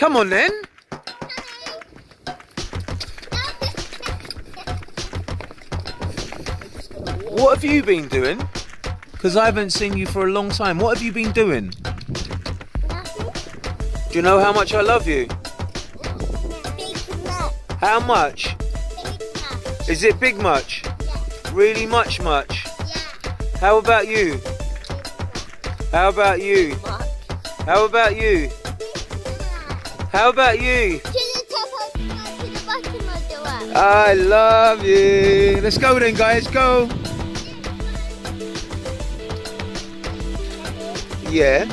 Come on then. What have you been doing? Because I haven't seen you for a long time. What have you been doing? Nothing. Do you know how much I love you? How much? Is it big much? Yeah. Really much much? Yeah. How about you? How about you? How about you? How about you? I love you. Let's go then, guys. Go. Yeah.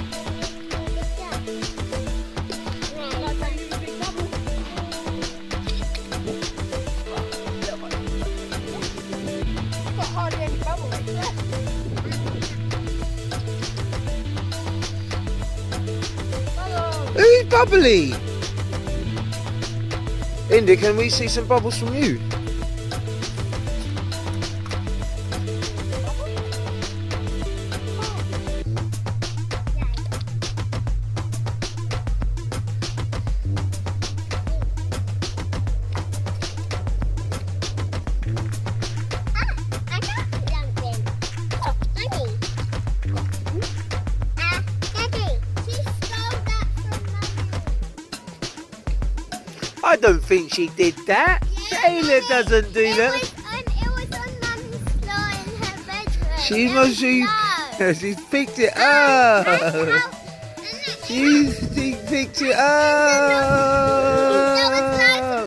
Bubbly? Indy, can we see some bubbles from you? I don't think she did that. Yeah, Taylor doesn't do it that. Was on, it was on floor in her bedroom. She must was she, no. she's picked it up. how- and that- She's she picked it up. no